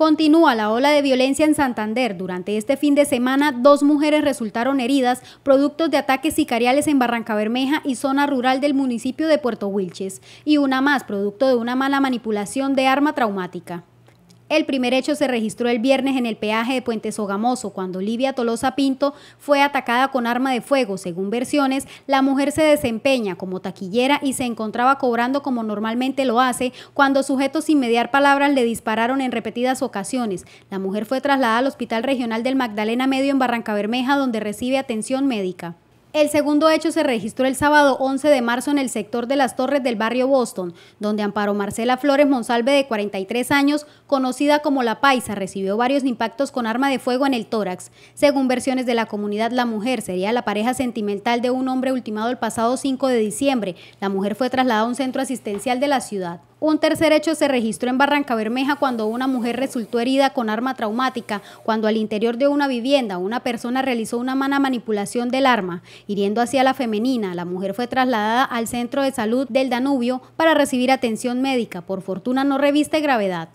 Continúa la ola de violencia en Santander. Durante este fin de semana, dos mujeres resultaron heridas producto de ataques sicariales en Barranca Bermeja y zona rural del municipio de Puerto Wilches, y una más producto de una mala manipulación de arma traumática. El primer hecho se registró el viernes en el peaje de Puente Sogamoso, cuando Livia Tolosa Pinto fue atacada con arma de fuego. Según versiones, la mujer se desempeña como taquillera y se encontraba cobrando como normalmente lo hace, cuando sujetos sin mediar palabras le dispararon en repetidas ocasiones. La mujer fue trasladada al Hospital Regional del Magdalena Medio en Barranca Bermeja, donde recibe atención médica. El segundo hecho se registró el sábado 11 de marzo en el sector de las Torres del barrio Boston, donde Amparo Marcela Flores Monsalve, de 43 años, conocida como La Paisa, recibió varios impactos con arma de fuego en el tórax. Según versiones de la comunidad, la mujer sería la pareja sentimental de un hombre ultimado el pasado 5 de diciembre. La mujer fue trasladada a un centro asistencial de la ciudad. Un tercer hecho se registró en Barranca Bermeja cuando una mujer resultó herida con arma traumática, cuando al interior de una vivienda una persona realizó una mala manipulación del arma, hiriendo hacia la femenina. La mujer fue trasladada al centro de salud del Danubio para recibir atención médica, por fortuna no reviste gravedad.